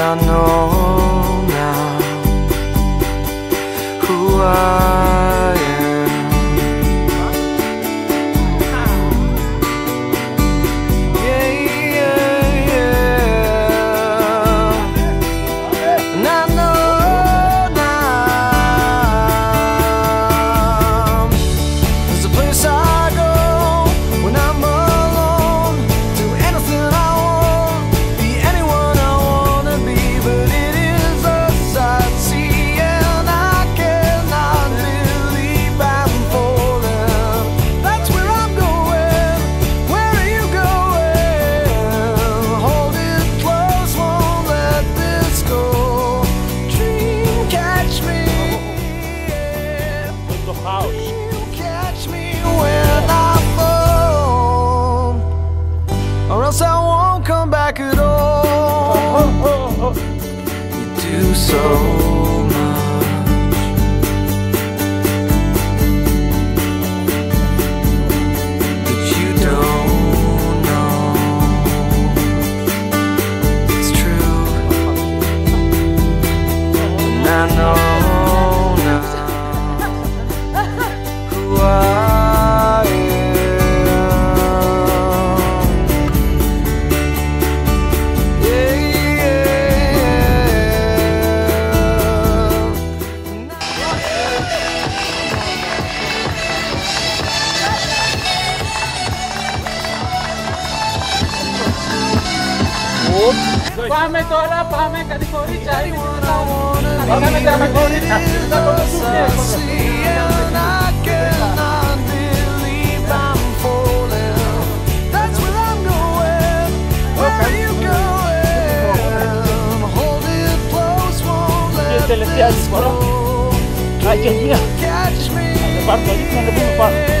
I know now who I house. or else I won't come back at all. You do so. Πάμε τώρα, πάμε, κατηγορίτσα, είναι ώρα. Πάμε κάνουμε κατηγορίτσα. Θα κολουθούμε. τελευταία δύσκολα. Μία. Θα πάρω το να πάνω.